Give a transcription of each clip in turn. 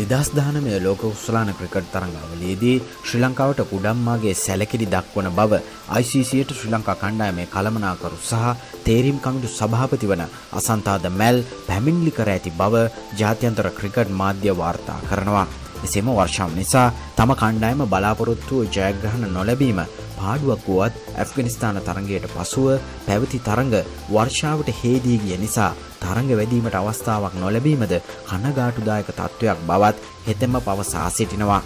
දෙදස් දානමය ලෝක උස්ලාන ක්‍රිකට් තරඟාවලේදී ශ්‍රී ලංකාවට කුඩම්මාගේ සැලකිලි දක්වන බව ICCට ශ්‍රී ලංකා කණ්ඩායමේ කළමනාකරු සහ තේරීම් කමිටු සභාපති වන අසන්තාද මැල් පැමිණිලි කර ඇති බව ජාත්‍යන්තර ක්‍රිකට් මාධ්‍ය වාර්තා කරනවා. එසේම වර්ෂාව නිසා තම කණ්ඩායම බලාපොරොත්තු ජයග්‍රහණ නොලැබීම පාඩුවක් වුවත් ඇෆ්ගනිස්තාන තරගයට පසුව පැවති තරඟ වර්ෂාවට හේදී ගිය නිසා තරඟ වැදීමට අවස්ථාවක් නොලැබීමද කනගාටුදායක තත්ත්වයක් බවත් හෙතෙම පවසා සිටිනවා.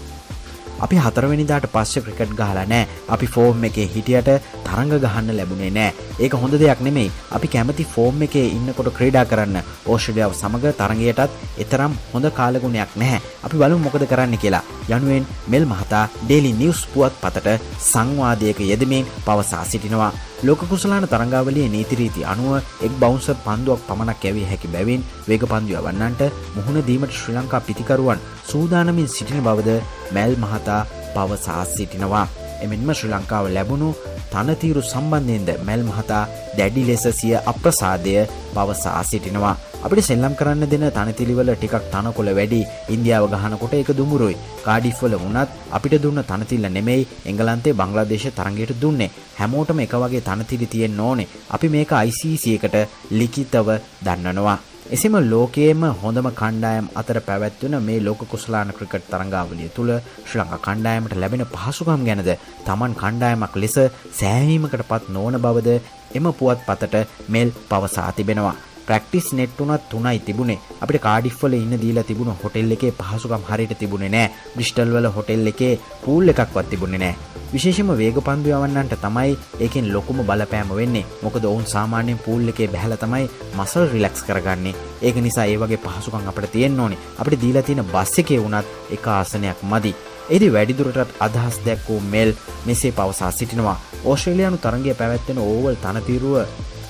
අපි හතරවෙනිදාට පස්සේ ක්‍රිකට් ගහලා නෑ. අපි ෆෝම් එකේ හිටියට තරඟ ගහන්න ලැබුණේ නෑ. ඒක හොඳ දෙයක් නෙමෙයි. අපි කැමති ෆෝම් එකේ ඉන්නකොට ක්‍රීඩා කරන්න. ඕස්ට්‍රේලියාව සමග තරඟයටත් එතරම් හොඳ කාලගුණයක් නැහැ. අපි බලමු මොකද කරන්න කියලා. යනුවෙන් මෙල් මහතා ඩේලි නිවුස් පුවත් පතට සංවාදයක යෙදමින් පවසා සිටිනවා. ලෝක කුසලාන තරංගාවලියේ නීති රීති අනුව එක් බවුන්සර් පන්දුවක් පමණක් යැවිය හැකි බැවින් වේග පන්දු යවන්නන්ට මුහුණ දීමට ශ්‍රී ලංකා පිතිකරුවන් සූදානමින් සිටින බවද මැල් මහතා පවසා සිටිනවා. එමෙන්ම ශ්‍රී ලංකාව ලැබුණු තනතීරු සම්බන්ධයෙන්ද මැල් මහතා දැඩි ලෙස සිය අප්‍රසාදය පවසා සිටිනවා. අපිට සෙල්ලම් කරන්න දෙන තනතිලිවල ටිකක් තනකොළ වැඩි ඉන්දියාව ගහනකොට ඒක දුමුරුයි. කාඩිෆ්වල වුණත් අපිට දුන්න තනතිල්ල නෙමෙයි එංගලන්තේ බංග්ලාදේශ තරගයට දුන්නේ. හැමෝටම එක වගේ තනතිලි තියෙන්න ඕනේ. අපි මේක ICC එකට ලිඛිතව දන්නනවා. එසේම ලෝකයේම හොඳම කණ්ඩායම් අතර පැවැත්වෙන මේ ලෝක කුසලාන ක්‍රිකට් තරඟාවලිය තුළ ශ්‍රී ලංකා කණ්ඩායමට ලැබෙන පහසුකම් ගැනද Taman කණ්ඩායමක් ලෙස සෑහීමකටපත් නොවන බවද එම පුවත් පතට මෙල් පවසා තිබෙනවා. ප්‍රක්ටිස් නෙට් උනත් තුනයි තිබුණේ. අපිට කාඩිෆ් වල ඉන්න දීලා තිබුණ. හොටෙල් එකේ පහසුකම් හරියට තිබුණේ නෑ. බ්‍රිස්ටල් වල හොටෙල් එකේ පූල් එකක්වත් තිබුණේ නෑ. විශේෂම වේග පන්දු යවන්නන්ට තමයි ඒකෙන් ලොකුම බලපෑම වෙන්නේ. මොකද ඔවුන් සාමාන්‍යයෙන් පූල් එකේ බැහැලා තමයි මසල් රිලැක්ස් කරගන්නේ. ඒක නිසා ඒ වගේ පහසුකම් අපිට තියෙන්න ඕනේ. අපිට දීලා තියෙන බස් එකේ වුණත් එක ආසනයක් මදි. එදි වැඩිදුරටත් අදහස් දැක්වූ මෙල් මෙසේ පවසා සිටිනවා. ඕස්ට්‍රේලියානු තරගය පැවැත්වෙන ඕවල් තනතිරුව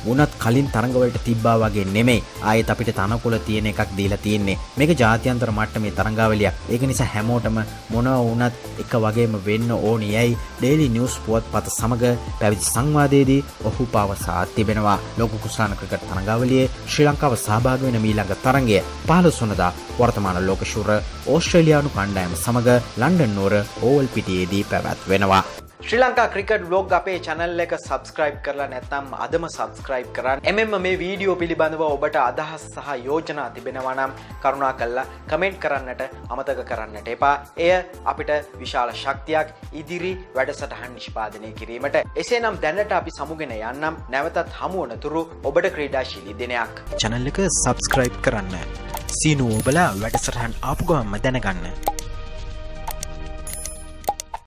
වුණත් කලින් තරඟවලට තිබ්බා වගේ නෙමෙයි. ආයෙත් අපිට තනකොළ තියෙන එකක් දීලා තියෙන්නේ. මේක ජාත්‍යන්තර මට්ටමේ තරඟාවලියක්. ඒක නිසා හැමෝටම මොනවා වුණත් එක වගේම වෙන්න ඕනි. යයි ඩේලි නිවුස් පුවත්පත සමග පැවති සංවාදයේදී ඔහු පවසා තිබෙනවා. ලෝක කුසලාන ක්‍රිකට් තරඟාවලියේ ශ්‍රී ලංකාව සහභාගී වෙන මීළඟ තරඟය. 15 වනදා වර්තමාන ලෝක ශූර ඕස්ට්‍රේලියානු කණ්ඩායම සමග ලන්ඩන් නුවර ඕවල් පිටියේදී පැවැත්වෙනවා. ශ්‍රී ලංකා ක්‍රිකට් බ්ලොග් අපේ චැනල් එක සබස්ක්‍රයිබ් කරලා නැත්නම් අදම සබස්ක්‍රයිබ් කරන්න. එමෙන්ම මේ වීඩියෝ පිළිබඳව ඔබට අදහස් සහ යෝජනා තිබෙනවා නම් කරුණා කල්ලා කමෙන්ට් කරන්නට අමතක කරන්නට එපා. එය අපිට විශාල ශක්තියක් ඉදිරි වැඩසටහන් නිෂ්පාදනය කිරීමට. එසේ නම් දැනට අපි සමුගෙන යන්නම්. නැවතත් හමුවන තුරු ඔබට ක්‍රීඩාශීලි දිනයක්. චැනල් එක සබස්ක්‍රයිබ් කරන්න. සීනුව ඔබලා වැඩසටහන් ආපු ගමන්ම දැනගන්න.